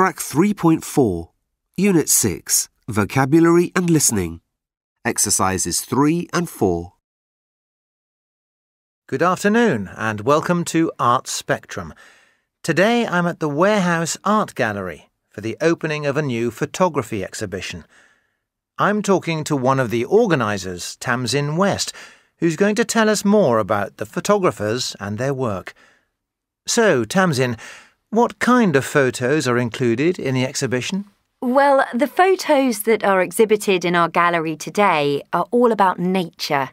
Track 3.4, Unit 6, Vocabulary and Listening. Exercises 3 and 4. Good afternoon and welcome to Art Spectrum. Today I'm at the Warehouse Art Gallery for the opening of a new photography exhibition. I'm talking to one of the organisers, Tamsin West, who's going to tell us more about the photographers and their work. So, Tamsin, what kind of photos are included in the exhibition? Well, the photos that are exhibited in our gallery today are all about nature.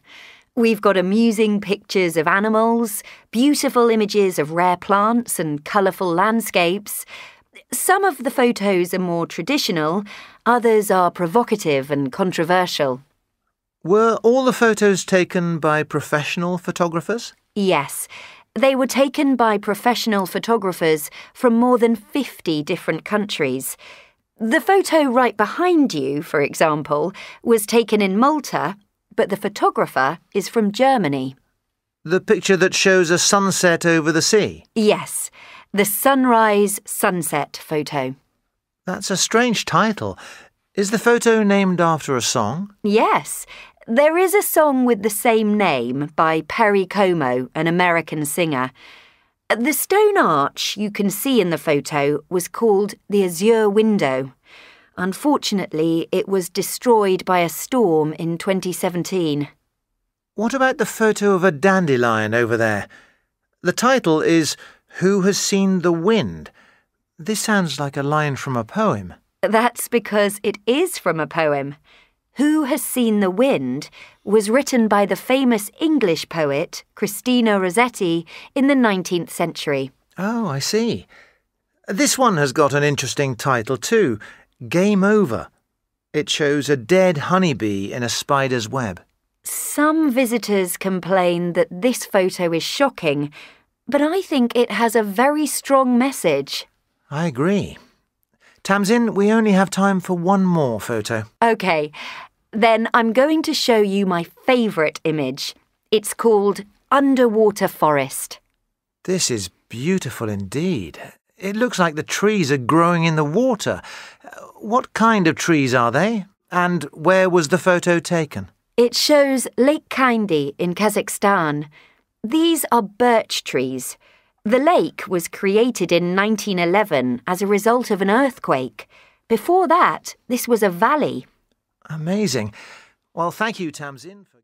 We've got amusing pictures of animals, beautiful images of rare plants and colourful landscapes. Some of the photos are more traditional, others are provocative and controversial. Were all the photos taken by professional photographers? Yes, they were taken by professional photographers from more than 50 different countries. The photo right behind you, for example, was taken in Malta, but the photographer is from Germany. The picture that shows a sunset over the sea? Yes, the sunrise sunset photo. That's a strange title. Is the photo named after a song? Yes, there is a song with the same name by Perry Como, an American singer. The stone arch you can see in the photo was called the Azure Window. Unfortunately, it was destroyed by a storm in 2017. What about the photo of a dandelion over there? The title is Who Has Seen the Wind? This sounds like a line from a poem. That's because it is from a poem. Who Has Seen the Wind was written by the famous English poet Christina Rossetti in the 19th century. Oh, I see. This one has got an interesting title too Game Over. It shows a dead honeybee in a spider's web. Some visitors complain that this photo is shocking, but I think it has a very strong message. I agree. Tamsin, we only have time for one more photo. OK, then I'm going to show you my favourite image. It's called Underwater Forest. This is beautiful indeed. It looks like the trees are growing in the water. What kind of trees are they? And where was the photo taken? It shows Lake Kaindi in Kazakhstan. These are birch trees. The lake was created in 1911 as a result of an earthquake. Before that, this was a valley. Amazing. Well, thank you, Tamsin. For